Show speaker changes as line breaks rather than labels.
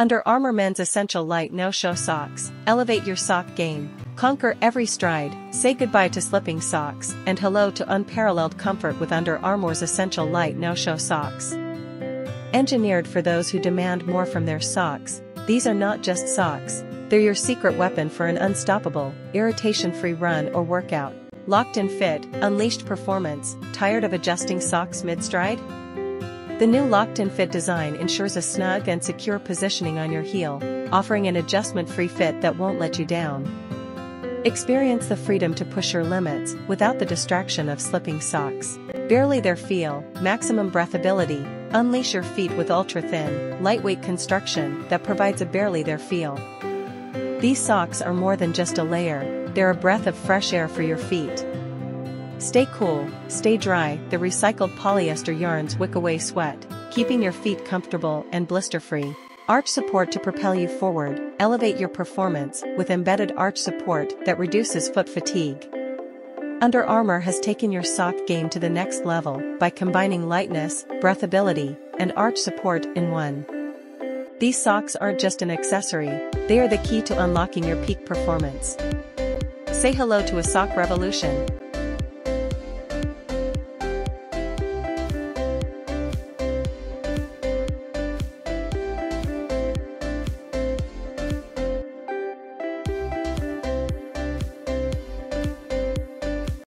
Under Armour Men's Essential Lite No-Show Socks, elevate your sock game. Conquer every stride, say goodbye to slipping socks, and hello to unparalleled comfort with Under Armour's Essential Lite No-Show Socks. Engineered for those who demand more from their socks, these are not just socks, they're your secret weapon for an unstoppable, irritation-free run or workout. Locked in fit, unleashed performance, tired of adjusting socks mid-stride? The new locked-in fit design ensures a snug and secure positioning on your heel, offering an adjustment-free fit that won't let you down. Experience the freedom to push your limits without the distraction of slipping socks. Barely there feel, maximum breathability, unleash your feet with ultra-thin, lightweight construction that provides a barely there feel. These socks are more than just a layer, they're a breath of fresh air for your feet. Stay cool, stay dry, the recycled polyester yarns wick away sweat, keeping your feet comfortable and blister-free. Arch support to propel you forward, elevate your performance with embedded arch support that reduces foot fatigue. Under Armour has taken your sock game to the next level by combining lightness, breathability, and arch support in one. These socks aren't just an accessory, they are the key to unlocking your peak performance. Say hello to a sock revolution.